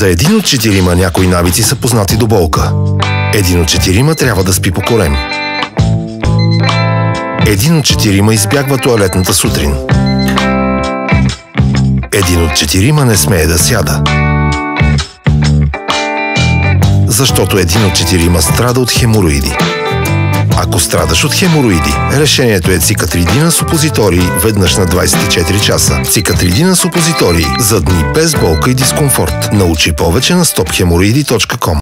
За един от четирима някои навици са познати до болка. Един от четирима трябва да спи по корем. Един от четирима избягва туалетната сутрин. Един от четирима не смее да сяда. Защото един от четирима страда от хемороиди. Ако страдаш от хемороиди, решението е цикатридина с опозитории веднъж на 24 часа. Цикатридина с опозитории за дни без болка и дискомфорт. Научи повече на stophemoroidi.com